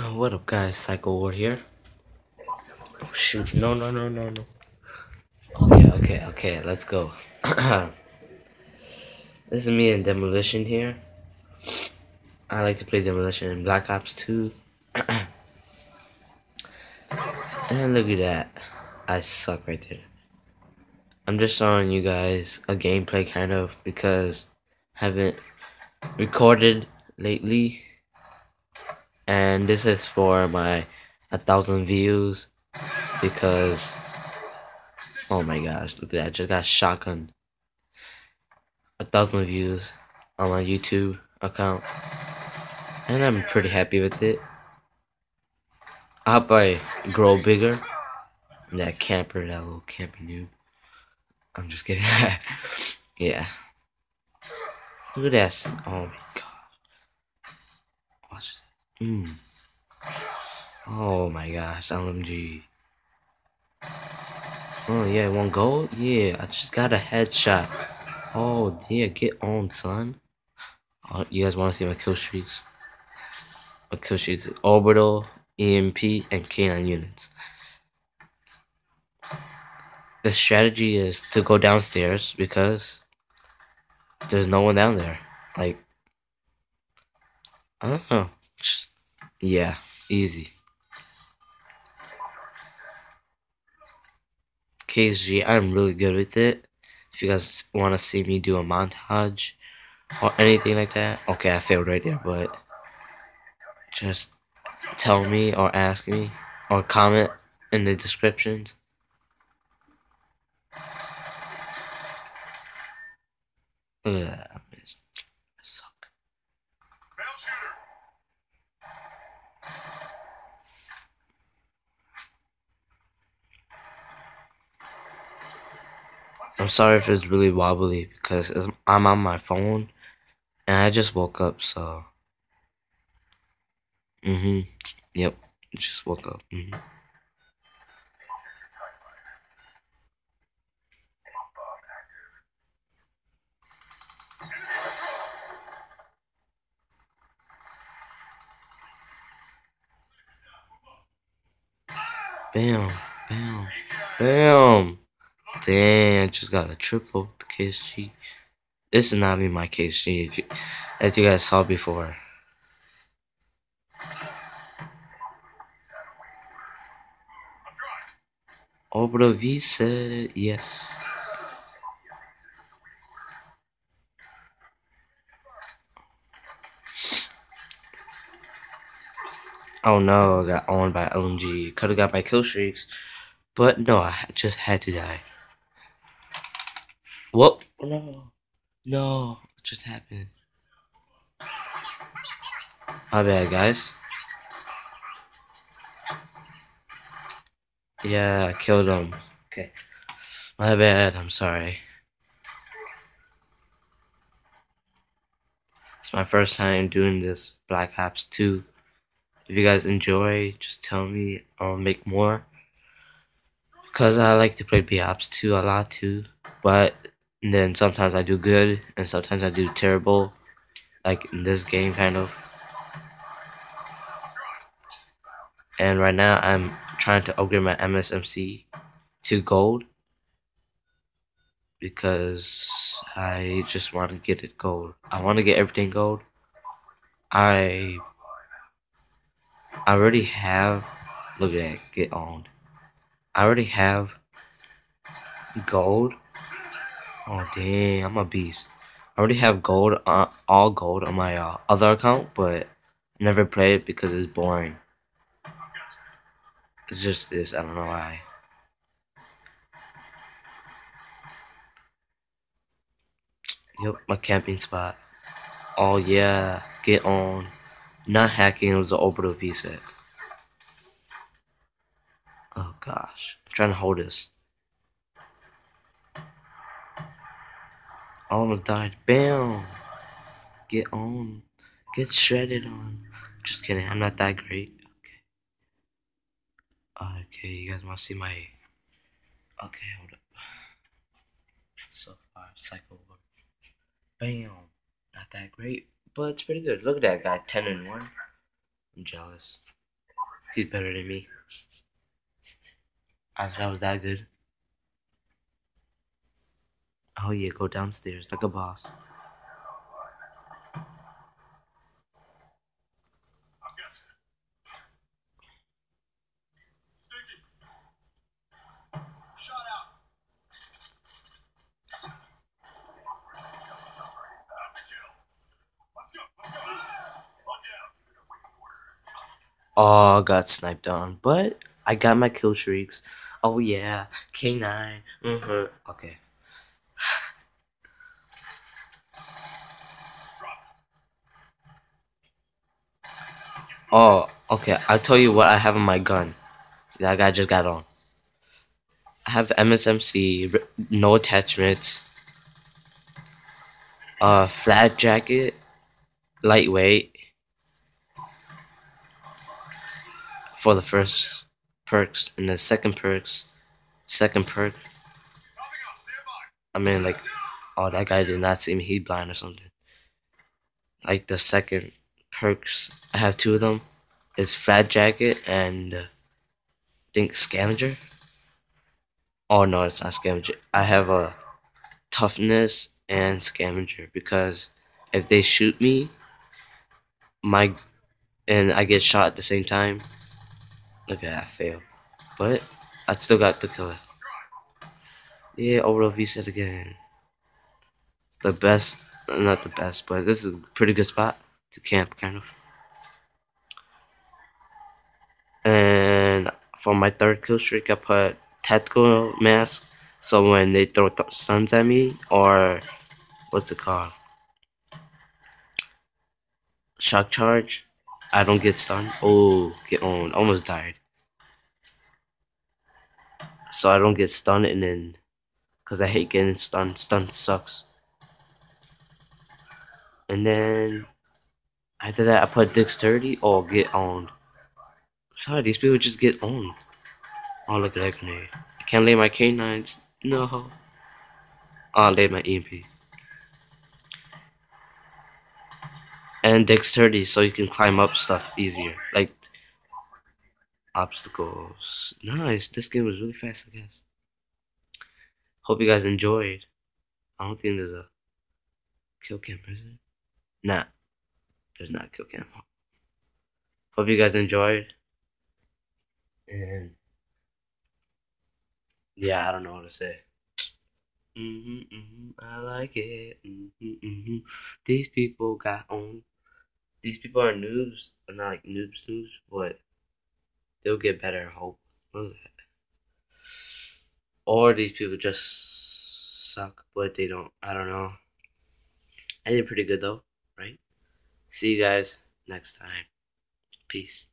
Oh, what up, guys? Psycho War here. Oh, shoot. No, no, no, no, no. Okay, okay, okay. Let's go. this is me in Demolition here. I like to play Demolition in Black Ops 2. and look at that. I suck right there. I'm just showing you guys a gameplay kind of because I haven't recorded lately and this is for my a thousand views because oh my gosh look at that. I just got shotgun. A thousand views on my YouTube account. And I'm pretty happy with it. I hope I grow bigger. That camper that little campy noob. I'm just kidding. Yeah. Look at that. Oh Mm. Oh my gosh, LMG. Oh yeah, one gold? Yeah, I just got a headshot. Oh dear, get on, son. Oh, you guys want to see my kill streaks? My kill streaks: orbital, EMP, and K9 units. The strategy is to go downstairs because there's no one down there. Like, I don't know. Yeah, easy. KSG, I'm really good with it. If you guys want to see me do a montage or anything like that, okay, I failed right there, but just tell me or ask me or comment in the descriptions. Look at that, I missed. I suck. I'm sorry if it's really wobbly because I'm on my phone and I just woke up, so. Mm hmm. Yep. Just woke up. Mm hmm. Bam, bam, bam. Damn, just got a triple KSG. This is not even my KSG, you, as you guys saw before. Orbital VSAT yes. Oh no, I got owned by LMG. Could have got my kill streaks, but no, I just had to die. What? Oh, no. No. What just happened? My bad, guys. Yeah, I killed him. Okay. My bad, I'm sorry. It's my first time doing this Black Ops 2. If you guys enjoy, just tell me I'll make more. Because I like to play Black Ops 2 a lot too. But and then sometimes I do good, and sometimes I do terrible, like in this game, kind of. And right now, I'm trying to upgrade my MSMC to gold because I just want to get it gold. I want to get everything gold. I I already have. Look at that, get owned. I already have gold Oh damn, I'm a beast. I already have gold, uh, all gold on my uh, other account, but I never play it because it's boring. It's just this, I don't know why. Yep, my camping spot. Oh yeah, get on. Not hacking, it was the orbital VSAT. Oh gosh, I'm trying to hold this. Almost died. Bam! Get on. Get shredded on. Just kidding, I'm not that great. Okay. Okay, you guys want to see my... Okay, hold up. So far, cycle Psycho Bam! Not that great, but it's pretty good. Look at that guy, 10 and 1. I'm jealous. He's better than me. I thought I was that good. Oh yeah, go downstairs like a boss. Oh, got sniped on, but I got my kill streaks. Oh yeah, K9. Mm-hmm. Okay. Oh, okay. I'll tell you what I have in my gun. That guy just got on. I have MSMC, no attachments, uh, flat jacket, lightweight, for the first perks and the second perks second perk I mean like oh that guy did not see me he blind or something like the second perks I have two of them is flat jacket and uh, I think scavenger oh no it's not scavenger I have a toughness and scavenger because if they shoot me my and I get shot at the same time Look at that fail. But I still got the killer. Yeah, overall said again. It's the best, not the best, but this is a pretty good spot to camp, kind of. And for my third kill streak, I put tactical mask. So when they throw th suns at me, or what's it called? Shock charge. I don't get stunned. Oh, get on. Almost died. So I don't get stunned and then... Because I hate getting stunned. Stun sucks. And then... After that, I put dexterity or get on. Sorry, these people just get on. Oh, look at that grenade. I can't lay my K9s. No. Oh, I laid my EMP. and dexterity so you can climb up stuff easier like obstacles nice this game was really fast I guess hope you guys enjoyed I don't think there's a kill cam is there nah there's not kill hope you guys enjoyed and yeah I don't know what to say Mm-hmm, mm-hmm, I like it. Mm-hmm, mm-hmm. These people got on these people are noobs, but not like noobs noobs, but they'll get better, I hope. Or these people just suck, but they don't. I don't know. I did pretty good though? See you guys next time. Peace.